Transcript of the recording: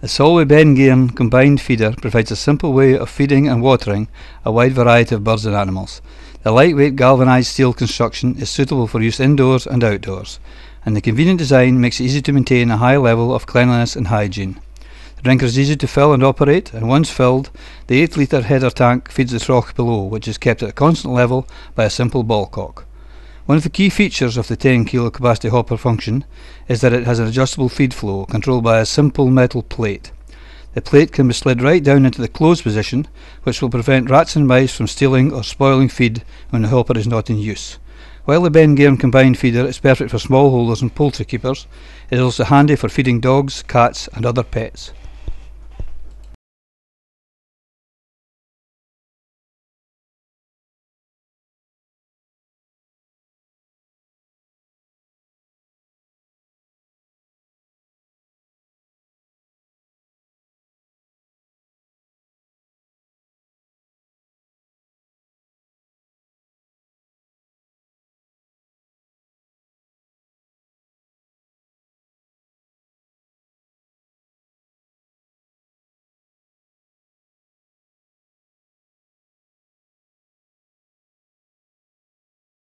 The Solway Ben combined feeder provides a simple way of feeding and watering a wide variety of birds and animals. The lightweight galvanised steel construction is suitable for use indoors and outdoors, and the convenient design makes it easy to maintain a high level of cleanliness and hygiene. The drinker is easy to fill and operate, and once filled, the 8 litre header tank feeds the trough below, which is kept at a constant level by a simple ball cock. One of the key features of the 10 kilo capacity hopper function is that it has an adjustable feed flow controlled by a simple metal plate. The plate can be slid right down into the closed position, which will prevent rats and mice from stealing or spoiling feed when the hopper is not in use. While the Bengairn combined feeder is perfect for smallholders and poultry keepers, it is also handy for feeding dogs, cats and other pets.